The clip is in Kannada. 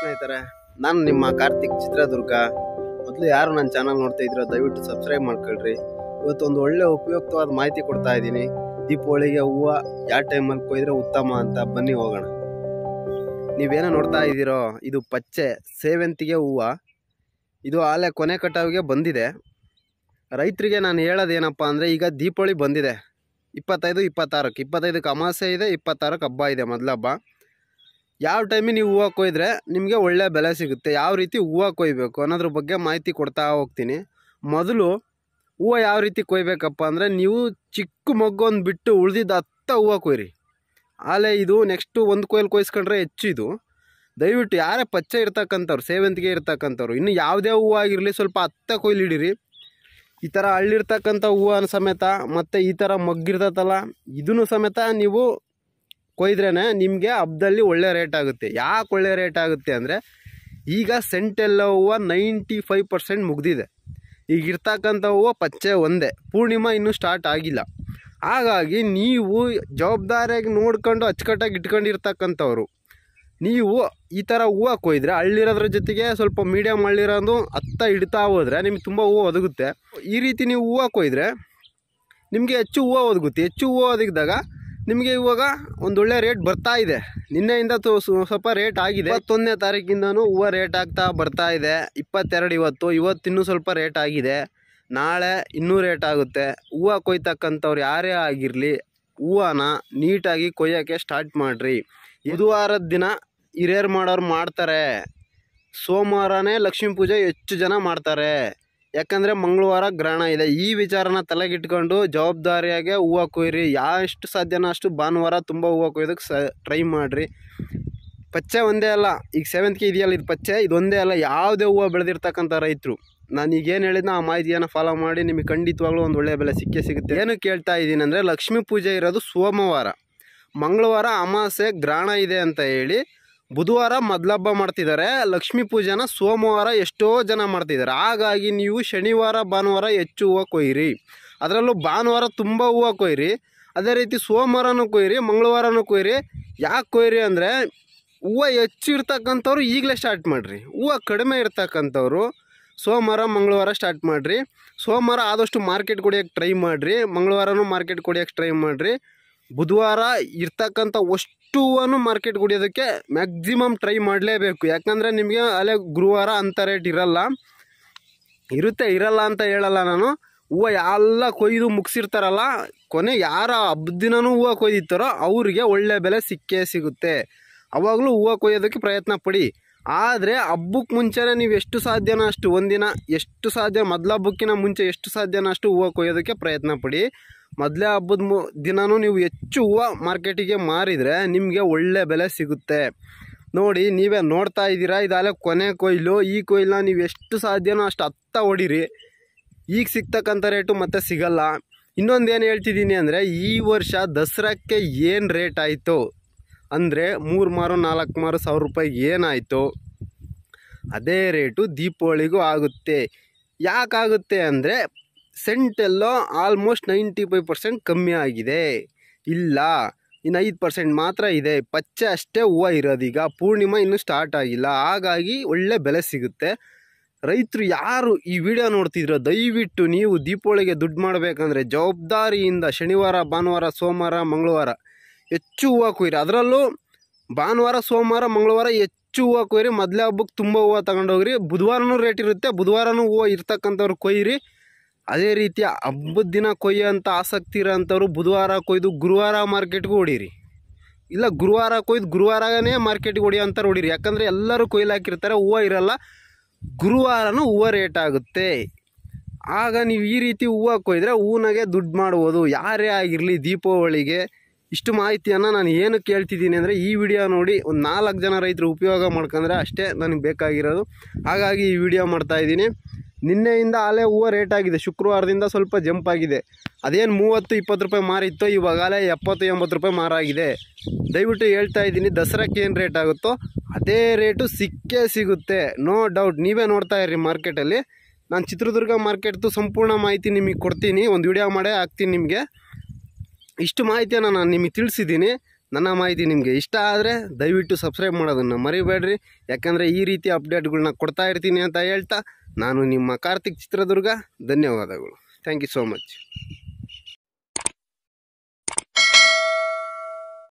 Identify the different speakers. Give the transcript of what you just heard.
Speaker 1: ಸ್ನೇಹಿತರೆ, ನಾನು ನಿಮ್ಮ ಕಾರ್ತಿಕ್ ಚಿತ್ರದುರ್ಗ. ಮೊದಲು ಯಾರು ನನ್ನ ಚಾನಲ್ ನೋಡ್ತಾ ಇದ್ರೋ ದಯವಿಟ್ಟು ಸಬ್ಸ್ಕ್ರೈಬ್ ಮಾಡ್ಕೊಳ್ರಿ. ಇವತ್ತೊಂದು ಒಳ್ಳೆ ಉಪಯುಕ್ತವಾದ ಮಾಹಿತಿ ಕೊಡ್ತಾ ಇದ್ದೀನಿ. ದೀಪಾವಳಿಗೆ ಹೂವು ಯಾವ ಟೈಮಲ್ಲಿ ಕೊಯ್ದ್ರೆ ಉತ್ತಮ ಅಂತ ಬನ್ನಿ ಹೋಗೋಣ. ನೀವೇನೋ ನೋಡ್ತಾ ಇದ್ದೀರೋ, ಇದು ಪಚ್ಚೆ ಸೇವಂತಿಗೆ ಹೂವು. ಇದು ಆಲೆ ಕೊನೆ ಕಟಾವಿಗೆ ಬಂದಿದೆ. ರೈತರಿಗೆ ನಾನು ಹೇಳೋದೇನಪ್ಪ ಅಂದರೆ, ಈಗ ದೀಪಾವಳಿ ಬಂದಿದೆ. ಇಪ್ಪತ್ತೈದು, ಇಪ್ಪತ್ತಾರಕ್ಕೆ, ಇಪ್ಪತ್ತೈದಕ್ಕೆ ಅಮಾಸೆ ಇದೆ, ಇಪ್ಪತ್ತಾರಕ್ಕೆ ಹಬ್ಬ ಇದೆ ಮೊದಲ ಹಬ್ಬ ಯಾವ ಟೈಮಿಗೆ ನೀವು ಹೂವು ಕೊಯ್ದರೆ ನಿಮಗೆ ಒಳ್ಳೆ ಬೆಲೆ ಸಿಗುತ್ತೆ. ಯಾವ ರೀತಿ ಹೂವು ಕೊಯ್ಬೇಕು ಅನ್ನೋದ್ರ ಬಗ್ಗೆ ಮಾಹಿತಿ ಕೊಡ್ತಾ ಹೋಗ್ತೀನಿ. ಮೊದಲು ಹೂವು ಯಾವ ರೀತಿ ಕೊಯ್ಬೇಕಪ್ಪ ಅಂದರೆ ನೀವು ಚಿಕ್ಕ ಮಗ್ಗೊಂದು ಬಿಟ್ಟು ಉಳಿದಿದ್ದ ಹತ್ತ ಹೂವು ಕೊಯ್ರಿ. ಆಲೇ ಇದು ನೆಕ್ಸ್ಟು ಒಂದು ಕೊಯ್ಲು ಕೊಯ್ಸ್ಕೊಂಡ್ರೆ ಹೆಚ್ಚು ಇದು. ದಯವಿಟ್ಟು ಯಾರೇ ಪಚ್ಚೆ ಇರ್ತಕ್ಕಂಥವ್ರು, ಸೇವಂತಿಗೆ ಇರ್ತಕ್ಕಂಥವ್ರು, ಇನ್ನು ಯಾವುದೇ ಹೂವು ಆಗಿರಲಿ ಸ್ವಲ್ಪ ಹತ್ತ ಕೊಯ್ಲು ಹಿಡೀರಿ ಈ ಥರ ಹಳ್ಳಿರ್ತಕ್ಕಂಥ ಹೂವು ಸಮೇತ ಮತ್ತು ಈ ಥರ ಮಗ್ಗಿರ್ತೈತಲ್ಲ ಇದನ್ನು ಸಮೇತ ನೀವು ಕೊಯ್ದ್ರೇ ನಿಮಗೆ ಹಬ್ಬದಲ್ಲಿ ಒಳ್ಳೆ ರೇಟ್ ಆಗುತ್ತೆ. ಯಾಕೆ ಒಳ್ಳೆ ರೇಟ್ ಆಗುತ್ತೆ ಅಂದರೆ ಈಗ ಸೆಂಟೆಲ್ಲ ಹೂವು ನೈಂಟಿ ಫೈವ್ ಪರ್ಸೆಂಟ್ ಮುಗ್ದಿದೆ. ಈಗ ಇರ್ತಕ್ಕಂಥ ಹೂವು ಪಚ್ಚೆ ಒಂದೇ. ಪೂರ್ಣಿಮಾ ಇನ್ನೂ ಸ್ಟಾರ್ಟ್ ಆಗಿಲ್ಲ. ಹಾಗಾಗಿ ನೀವು ಜವಾಬ್ದಾರಿಯಾಗಿ ನೋಡ್ಕೊಂಡು ಅಚ್ಚುಕಟ್ಟಾಗಿ ಇಟ್ಕೊಂಡಿರ್ತಕ್ಕಂಥವ್ರು, ನೀವು ಈ ಥರ ಹೂವು ಕೊಯ್ದ್ರೆ ಹಳ್ಳಿರೋದ್ರ ಜೊತೆಗೆ ಸ್ವಲ್ಪ ಮೀಡಿಯಮ್ ಹಳ್ಳಿರೋದು ಹತ್ತ ಇಡ್ತಾ ಹೋದರೆ ನಿಮ್ಗೆ ತುಂಬ ಹೂವು ಒದಗುತ್ತೆ. ಈ ರೀತಿ ನೀವು ಹೂವು ಕೊಯ್ದ್ರೆ ನಿಮಗೆ ಹೆಚ್ಚು ಹೂವು ಒದಗುತ್ತೆ. ಹೆಚ್ಚು ಹೂವು ಒದಗಿದಾಗ ನಿಮಗೆ ಇವಾಗ ಒಂದೊಳ್ಳೆ ರೇಟ್ ಬರ್ತಾ ಇದೆ. ನಿನ್ನೆಯಿಂದ ತೋ ಸ್ವಲ್ಪ ರೇಟ್ ಆಗಿದೆ. ಇಪ್ಪತ್ತೊಂದನೇ ತಾರೀಕಿಂದನೂ ಹೂವು ರೇಟ್ ಆಗ್ತಾ ಬರ್ತಾ ಇದೆ. ಇಪ್ಪತ್ತೆರಡು ಇವತ್ತು ಇವತ್ತು ಇನ್ನೂ ಸ್ವಲ್ಪ ರೇಟ್ ಆಗಿದೆ. ನಾಳೆ ಇನ್ನೂ ರೇಟ್ ಆಗುತ್ತೆ. ಹೂವು ಕೊಯ್ತಕ್ಕಂಥವ್ರು ಯಾರೇ ಆಗಿರಲಿ, ಹೂವನ ನೀಟಾಗಿ ಕೊಯ್ಯೋಕ್ಕೆ ಸ್ಟಾರ್ಟ್ ಮಾಡಿರಿ. ಬುಧವಾರದ ದಿನ ಹಿರಿಯರು ಮಾಡೋರು ಮಾಡ್ತಾರೆ. ಸೋಮವಾರನೇ ಲಕ್ಷ್ಮೀ ಪೂಜೆ ಹೆಚ್ಚು ಜನ ಮಾಡ್ತಾರೆ. ಯಾಕಂದರೆ ಮಂಗಳವಾರ ಗ್ರಹಣ ಇದೆ. ಈ ವಿಚಾರನ ತಲೆಗಿಟ್ಕೊಂಡು ಜವಾಬ್ದಾರಿಯಾಗೆ ಹೂವು ಕೊಯ್ರಿ. ಎಷ್ಟು ಸಾಧ್ಯನೋ ಅಷ್ಟು ಭಾನುವಾರ ತುಂಬ ಹೂವು ಕೊಯ್ಯೋದಕ್ಕೆ ಸ ಟ್ರೈ ಮಾಡಿರಿ. ಪಚ್ಚೆ ಒಂದೇ ಅಲ್ಲ, ಈಗ ಸೆವೆಂತ್ಗೆ ಇದೆಯಲ್ಲ, ಇದು ಪಚ್ಚೆ ಇದೊಂದೇ ಅಲ್ಲ, ಯಾವುದೇ ಹೂವು ಬೆಳೆದಿರ್ತಕ್ಕಂಥ ರೈತರು ನಾನು ಈಗ ಏನು ಹೇಳಿದ್ನೋ ಆ ಮಾಹಿತಿಯನ್ನು ಫಾಲೋ ಮಾಡಿ ನಿಮಗೆ ಖಂಡಿತವಾಗ್ಲೂ ಒಂದು ಒಳ್ಳೆಯ ಬೆಲೆ ಸಿಕ್ಕೇ ಸಿಗುತ್ತೆ. ಏನು ಕೇಳ್ತಾ ಇದ್ದೀನಿ ಅಂದರೆ ಲಕ್ಷ್ಮೀ ಪೂಜೆ ಇರೋದು ಸೋಮವಾರ. ಮಂಗಳವಾರ ಅಮಾಸೆ ಗ್ರಹಣ ಇದೆ ಅಂತ ಹೇಳಿ ಬುಧವಾರ ಮೊದಲಬ್ಬ ಮಾಡ್ತಿದ್ದಾರೆ. ಲಕ್ಷ್ಮೀ ಪೂಜೆನ ಸೋಮವಾರ ಎಷ್ಟೋ ಜನ ಮಾಡ್ತಿದ್ದಾರೆ. ಹಾಗಾಗಿ ನೀವು ಶನಿವಾರ, ಭಾನುವಾರ ಹೆಚ್ಚು ಹೂವು ಕೊಯ್ಯಿರಿ. ಅದರಲ್ಲೂ ಭಾನುವಾರ ತುಂಬ ಹೂವು ಕೊಯ್ಯಿರಿ. ಅದೇ ರೀತಿ ಸೋಮವಾರನೂ ಕೊಯ್ಯಿರಿ, ಮಂಗಳವಾರನೂ ಕೊಯ್ಯಿರಿ. ಯಾಕೆ ಕೊಯ್ಯಿರಿ ಅಂದರೆ ಹೂವು ಹೆಚ್ಚು ಇರ್ತಕ್ಕಂಥವ್ರು ಈಗಲೇ ಸ್ಟಾರ್ಟ್ ಮಾಡಿರಿ. ಹೂವು ಕಡಿಮೆ ಇರ್ತಕ್ಕಂಥವ್ರು ಸೋಮವಾರ, ಮಂಗಳವಾರ ಸ್ಟಾರ್ಟ್ ಮಾಡಿರಿ. ಸೋಮವಾರ ಆದಷ್ಟು ಮಾರ್ಕೆಟ್ ಕೊಡಿಯೋಕ್ಕೆ ಟ್ರೈ ಮಾಡಿರಿ. ಮಂಗಳವಾರನೂ ಮಾರ್ಕೆಟ್ ಕೊಡಿಯೋಕ್ಕೆ ಟ್ರೈ ಮಾಡಿರಿ. ಬುಧವಾರ ಇರ್ತಕ್ಕಂಥ ಹೂವನ್ನು ಮಾರ್ಕೆಟ್ ಕುಡಿಯೋದಕ್ಕೆ ಮ್ಯಾಕ್ಸಿಮಮ್ ಟ್ರೈ ಮಾಡಲೇಬೇಕು. ಯಾಕಂದರೆ ನಿಮಗೆ ಅಲ್ಲೇ ಗುರುವಾರ ಅಂಥ ರೇಟ್ ಇರಲ್ಲ. ಇರುತ್ತೆ, ಇರಲ್ಲ ಅಂತ ಹೇಳಲ್ಲ ನಾನು. ಹೂವು ಎಲ್ಲ ಕೊಯ್ದು ಮುಗಿಸಿರ್ತಾರಲ್ಲ, ಕೊನೆ ಯಾರ ಹಬ್ಬದ ದಿನನೂ ಹೂವು ಕೊಯ್ದಿರ್ತಾರೋ ಅವರಿಗೆ ಒಳ್ಳೆ ಬೆಲೆ ಸಿಕ್ಕೇ ಸಿಗುತ್ತೆ. ಅವಾಗಲೂ ಹೂವು ಕೊಯ್ಯೋದಕ್ಕೆ ಪ್ರಯತ್ನ ಪಡಿ. ಆದರೆ ಹಬ್ಬಕ್ಕೆ ಮುಂಚೆನೇ ನೀವು ಎಷ್ಟು ಸಾಧ್ಯನೋ ಅಷ್ಟು ಒಂದಿನ, ಎಷ್ಟು ಸಾಧ್ಯ, ಮೊದಲ ಹಬ್ಬಕ್ಕಿಂತ ಮುಂಚೆ ಎಷ್ಟು ಸಾಧ್ಯನೋ ಅಷ್ಟು ಹೂವು ಕೊಯ್ಯೋದಕ್ಕೆ ಪ್ರಯತ್ನ ಪಡಿ. ಮೊದಲೇ ಹಬ್ಬದ ಮು ದಿನವೂ ನೀವು ಹೆಚ್ಚು ಹೂವು ಮಾರ್ಕೆಟಿಗೆ ಮಾರಿದರೆ ನಿಮಗೆ ಒಳ್ಳೆ ಬೆಲೆ ಸಿಗುತ್ತೆ. ನೋಡಿ, ನೀವೇ ನೋಡ್ತಾ ಇದ್ದೀರಾ, ಇದಾಲೆ ಕೊನೆ ಕೊಯ್ಲು, ಈ ಕೊಯ್ಲನ್ನ ನೀವು ಎಷ್ಟು ಸಾಧ್ಯನೋ ಅಷ್ಟು ಹತ್ತ ಹೊಡೀರಿ. ಈಗ ಸಿಗ್ತಕ್ಕಂಥ ರೇಟು ಮತ್ತೆ ಸಿಗಲ್ಲ. ಇನ್ನೊಂದು ಏನು ಹೇಳ್ತಿದ್ದೀನಿ ಅಂದರೆ, ಈ ವರ್ಷ ದಸರಾಕ್ಕೆ ಏನು ರೇಟ್ ಆಯಿತು? ಅಂದರೆ ಮೂರು ಮಾರು, ನಾಲ್ಕು ಮಾರು ಸಾವಿರ ರೂಪಾಯಿಗೆ ಏನಾಯಿತು? ಅದೇ ರೇಟು ದೀಪಾವಳಿಗೂ ಆಗುತ್ತೆ. ಯಾಕಾಗುತ್ತೆ ಅಂದರೆ ಸೆಂಟೆಲ್ಲೋ ಆಲ್ಮೋಸ್ಟ್ ನೈಂಟಿ ಫೈವ್ ಪರ್ಸೆಂಟ್ ಕಮ್ಮಿ ಆಗಿದೆ. ಇಲ್ಲ, ಇನ್ನು ಐದು ಪರ್ಸೆಂಟ್ ಮಾತ್ರ ಇದೆ. ಪಚ್ಚೆ ಅಷ್ಟೇ ಹೂವು ಇರೋದೀಗ ಪೂರ್ಣಿಮಾ ಇನ್ನೂ ಸ್ಟಾರ್ಟ್ ಆಗಿಲ್ಲ. ಹಾಗಾಗಿ ಒಳ್ಳೆ ಬೆಲೆ ಸಿಗುತ್ತೆ. ರೈತರು ಯಾರು ಈ ವಿಡಿಯೋ ನೋಡ್ತಿದ್ರೋ, ದಯವಿಟ್ಟು ನೀವು ದೀಪಾವಳಿಗೆ ದುಡ್ಡು ಮಾಡಬೇಕಂದ್ರೆ ಜವಾಬ್ದಾರಿಯಿಂದ ಶನಿವಾರ, ಭಾನುವಾರ, ಸೋಮವಾರ, ಮಂಗಳವಾರ ಹೆಚ್ಚು ಹೂವು ಕೊಯ್ರಿ ಅದರಲ್ಲೂ ಭಾನುವಾರ, ಸೋಮವಾರ, ಮಂಗಳವಾರ ಹೆಚ್ಚು ಹೂವು ಕೊಯ್ರಿ ಮೊದಲೇ ಹಬ್ಬಕ್ಕೆ ತುಂಬ ಹೂವು ತಗೊಂಡೋಗ್ರಿ. ಬುಧವಾರನೂ ರೇಟ್ ಇರುತ್ತೆ. ಬುಧವಾರನೂ ಹೂವು ಇರ್ತಕ್ಕಂಥವ್ರು ಕೊಯ್ಯಿರಿ. ಅದೇ ರೀತಿ ಹಬ್ಬದ ದಿನ ಕೊಯ್ಯೋಂಥ ಆಸಕ್ತಿ ಇರೋಂಥವ್ರು ಬುಧವಾರ ಕೊಯ್ದು ಗುರುವಾರ ಮಾರ್ಕೆಟ್ಗೆ ಹೊಡೀರಿ. ಇಲ್ಲ ಗುರುವಾರ ಕೊಯ್ದು ಗುರುವಾರನೇ ಮಾರ್ಕೆಟ್ಗೆ ಹೊಡಿಯೋಂಥವ್ರು ಹೊಡೀರಿ. ಯಾಕಂದರೆ ಎಲ್ಲರೂ ಕೊಯ್ಲು ಹಾಕಿರ್ತಾರೆ, ಹೂವು ಇರಲ್ಲ, ಗುರುವಾರನೂ ಹೂವು ರೇಟ್ ಆಗುತ್ತೆ. ಆಗ ನೀವು ಈ ರೀತಿ ಹೂವು ಕೊಯ್ದರೆ ಹೂನಾಗೆ ದುಡ್ಡು ಮಾಡ್ಬೋದು. ಯಾರೇ ಆಗಿರಲಿ ದೀಪಾವಳಿಗೆ, ಇಷ್ಟು ಮಾಹಿತಿಯನ್ನು ನಾನು ಏನು ಕೇಳ್ತಿದ್ದೀನಿ ಅಂದರೆ ಈ ವಿಡಿಯೋ ನೋಡಿ ಒಂದು ನಾಲ್ಕು ಜನ ರೈತರು ಉಪಯೋಗ ಮಾಡ್ಕೊಂಡ್ರೆ ಅಷ್ಟೇ ನನಗೆ ಬೇಕಾಗಿರೋದು. ಹಾಗಾಗಿ ಈ ವಿಡಿಯೋ ಮಾಡ್ತಾಯಿದ್ದೀನಿ ನಿನ್ನೆಯಿಂದ ಆಲೆ ಹೂವು ರೇಟ್ ಆಗಿದೆ. ಶುಕ್ರವಾರದಿಂದ ಸ್ವಲ್ಪ ಜಂಪ್ ಆಗಿದೆ. ಅದೇನು ಮೂವತ್ತು, ಇಪ್ಪತ್ತು ರೂಪಾಯಿ ಮಾರಿತ್ತೋ ಇವಾಗಲೇ ಎಪ್ಪತ್ತು, ಎಂಬತ್ತು ರೂಪಾಯಿ ಮಾರಾಗಿದೆ. ದಯವಿಟ್ಟು ಹೇಳ್ತಾ ಇದ್ದೀನಿ, ದಸರಾಕ್ಕೆ ಏನು ರೇಟ್ ಆಗುತ್ತೋ ಅದೇ ರೇಟು ಸಿಕ್ಕೇ ಸಿಗುತ್ತೆ. ನೋ ಡೌಟ್ ನೀವೇ ನೋಡ್ತಾ ಇರ್ರಿ ಮಾರ್ಕೆಟಲ್ಲಿ ನಾನು ಚಿತ್ರದುರ್ಗ ಮಾರ್ಕೆಟ್ದು ಸಂಪೂರ್ಣ ಮಾಹಿತಿ ನಿಮಗೆ ಕೊಡ್ತೀನಿ. ಒಂದು ವಿಡಿಯೋ ಮಾಡೇ ಹಾಕ್ತೀನಿ ನಿಮಗೆ. ಇಷ್ಟು ಮಾಹಿತಿಯನ್ನು ನಾನು ನಿಮಗೆ ತಿಳಿಸಿದ್ದೀನಿ. ನನ್ನ ಮಾಹಿತಿ ನಿಮಗೆ ಇಷ್ಟ ಆದರೆ ದಯವಿಟ್ಟು ಸಬ್ಸ್ಕ್ರೈಬ್ ಮಾಡೋದನ್ನು ಮರಿಬೇಡ್ರಿ. ಯಾಕಂದರೆ ಈ ರೀತಿ ಅಪ್ಡೇಟ್ಗಳನ್ನ ಕೊಡ್ತಾ ಇರ್ತೀನಿ ಅಂತ ಹೇಳ್ತಾ ನಾನು ನಿಮ್ಮ ಕಾರ್ತಿಕ್ ಚಿತ್ರದುರ್ಗ. ಧನ್ಯವಾದಗಳು. Thank you so much